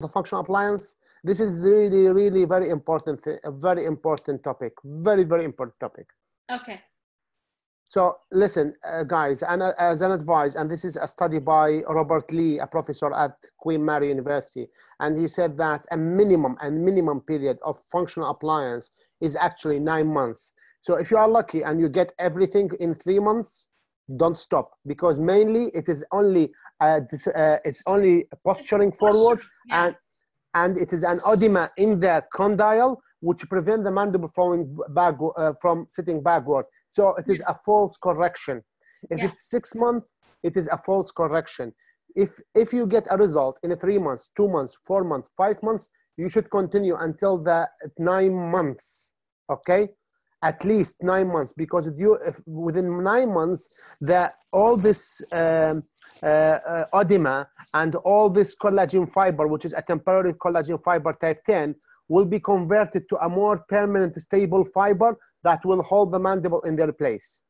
the functional appliance. This is really, really very important, a very important topic. Very, very important topic. Okay. So listen, uh, guys, and uh, as an advice, and this is a study by Robert Lee, a professor at Queen Mary University, and he said that a minimum and minimum period of functional appliance is actually nine months. So if you are lucky and you get everything in three months, don't stop because mainly it is only uh, this, uh, it's only posturing forward Yeah. and and it is an oedema in the condyle which prevent the mandible from back uh, from sitting backward so it is a false correction if Yeah. it's six months it is a false correction if if you get a result in three months two months four months five months you should continue until the nine months okay at least nine months because you if within nine months the all this um, uh, uh, and all this collagen fiber which is a temporary collagen fiber type 10 will be converted to a more permanent stable fiber that will hold the mandible in their place.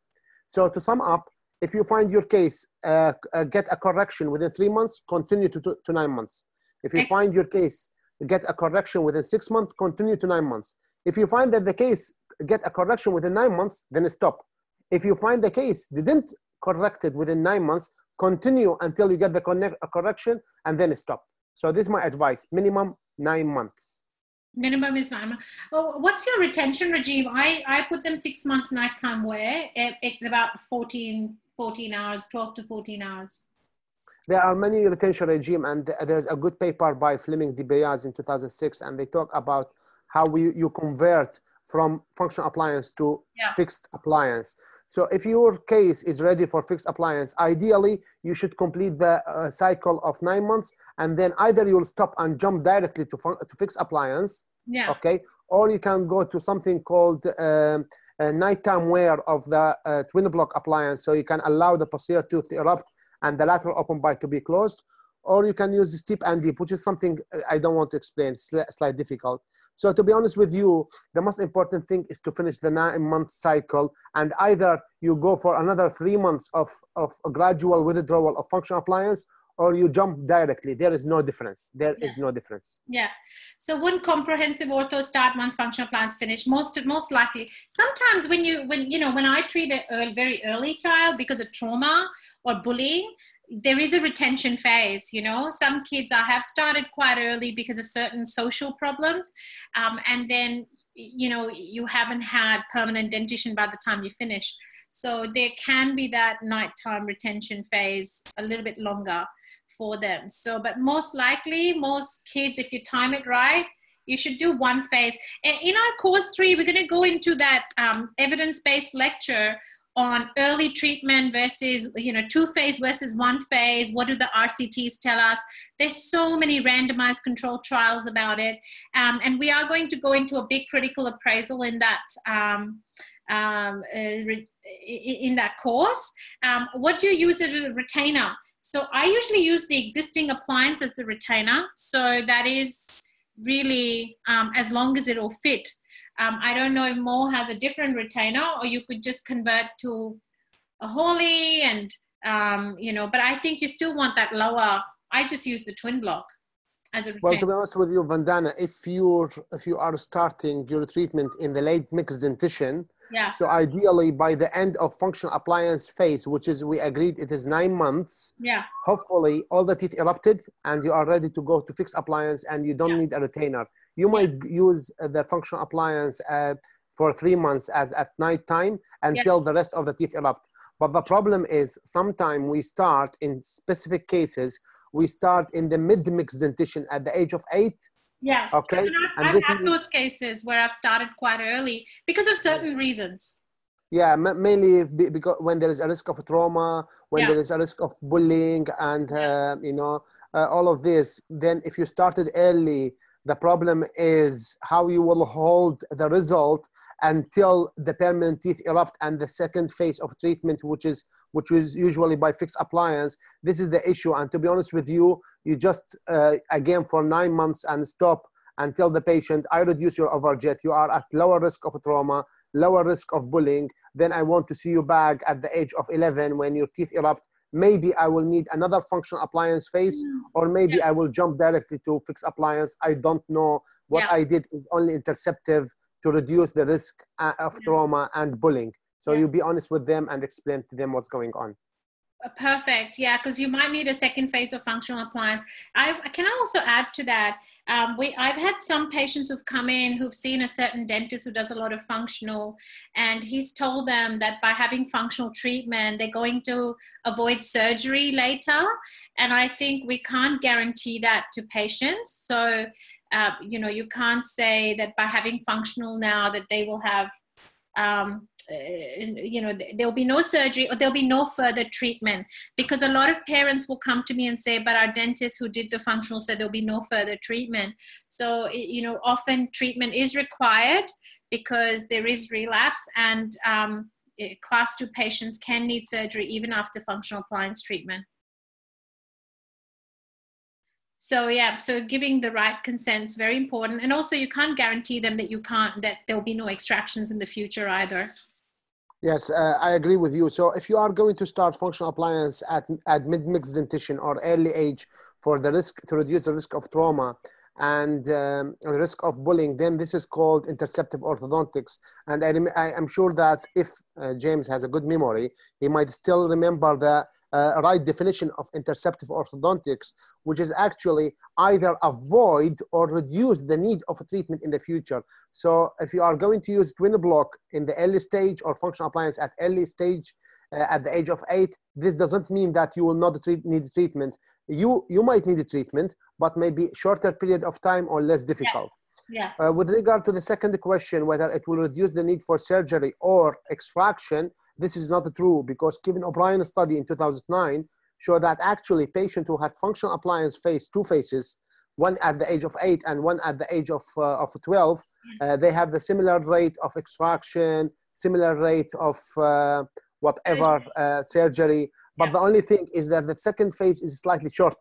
So to sum up if you find your case uh, uh, get a correction within three months continue to, to, to nine months. If you find your case get a correction within six months continue to nine months. If you find that the case get a correction within nine months, then stop. If you find the case didn't correct it within nine months, continue until you get the connect, a correction and then stop. So this is my advice, minimum nine months. Minimum is nine months. Oh, what's your retention regime? I, I put them six months nighttime wear. It, it's about 14, 14 hours, 12 to 14 hours. There are many retention regime and there's a good paper by Fleming de DiBiase in 2006 and they talk about how we, you convert from functional appliance to Yeah. fixed appliance. So if your case is ready for fixed appliance, ideally you should complete the uh, cycle of nine months and then either you'll stop and jump directly to, to fixed appliance, Yeah. okay? Or you can go to something called um, a nighttime wear of the uh, twin block appliance so you can allow the posterior tooth to erupt and the lateral open bite to be closed. Or you can use the steep and deep, which is something uh, I don't want to explain, it's slightly difficult. So to be honest with you, the most important thing is to finish the nine month cycle and either you go for another three months of, of a gradual withdrawal of functional appliance or you jump directly. There is no difference. There is no difference. Yeah. So when comprehensive ortho start once functional plans finish, most most likely. Sometimes when you when you know when I treat a very early child because of trauma or bullying, there is a retention phase. You know, some kids I have started quite early because of certain social problems, um, and then you know you haven't had permanent dentition by the time you finish. So there can be that nighttime retention phase a little bit longer for them. So, but most likely, most kids, if you time it right, you should do one phase. And in our course three, we're going to go into that um, evidence-based lecture on early treatment versus you know two phase versus one phase what do the rcts tell us there's so many randomized controlled trials about it um, and we are going to go into a big critical appraisal in that um, um, uh, in that course um, what do you use as a retainer so I usually use the existing appliance as the retainer. So that is really um, as long as it'll fit. Um, I don't know if Mo has a different retainer or you could just convert to a Hawley and, um, you know, but I think you still want that lower. I just use the twin block as a retainer. Well, to be honest with you, Vandana, if you're if you are starting your treatment in the late mixed dentition, yeah. so ideally by the end of functional appliance phase, which is we agreed it is nine months, Yeah. hopefully all the teeth erupted and you are ready to go to fix appliance and you don't Yeah. need a retainer. You might use uh, the functional appliance uh, for three months as at night time until the rest of the teeth erupt. But the problem is sometimes we start in specific cases, we start in the mid-mixed dentition at the age of eight. Yeah. Okay, And I've, and I've had those cases where I've started quite early because of certain reasons. Yeah, ma- mainly be- because when there is a risk of trauma, when Yeah. there is a risk of bullying, and uh, you know uh, all of this, then if you started early, the problem is how you will hold the result until the permanent teeth erupt and the second phase of treatment, which is which is usually by fixed appliance. This is the issue, and to be honest with you, you just uh, again for nine months and stop until the patient. I reduce your overjet. You are at lower risk of trauma lower risk of bullying, then I want to see you back at the age of 11 when your teeth erupt maybe I will need another functional appliance phase, Mm. or maybe Yeah. I will jump directly to fixed appliance. I don't know. What Yeah. I did is only interceptive to reduce the risk uh, of trauma and bullying. So Yeah. you be honest with them and explain to them what's going on. Uh, Perfect. Yeah, because you might need a second phase of functional appliance. I can I also add to that. Um, we I've had some patients who've come in who've seen a certain dentist who does a lot of functional, and he's told them that by having functional treatment, they're going to avoid surgery later. And I think we can't guarantee that to patients. So, uh, you know, you can't say that by having functional now that they will have. Um, you know th- there'll be no surgery or there'll be no further treatment. Because a lot of parents will come to me and say but our dentist who did the functional said there'll be no further treatment. So you know often treatment is required because there is relapse and um, class 2 patients can need surgery even after functional appliance treatment. So yeah so giving the right consent is very important. And also you can't guarantee them that you can't that there'll be no extractions in the future either Yes, uh, I agree with you. So if you are going to start functional appliance at, at mid-mix dentition or early age for the risk to reduce the risk of trauma and um, the risk of bullying, then this is called interceptive orthodontics. And I, am sure that if uh, James has a good memory, he might still remember the uh, right definition of interceptive orthodontics, which is actually either avoid or reduce the need of a treatment in the future. So if you are going to use twin block in the early stage or functional appliance at early stage uh, at the age of eight, this doesn't mean that you will not treat, need treatment. You, you might need a treatment, but maybe shorter period of time or less difficult. yeah Uh, with regard to the second question, whether it will reduce the need for surgery or extraction, this is not true because Kevin O'Brien's study in 2009 showed that actually patients who had functional appliance face two faces, one at the age of eight and one at the age of, uh, of 12, uh, they have the similar rate of extraction, similar rate of uh, whatever uh, surgery. But Yeah. the only thing is that the second phase is slightly shorter.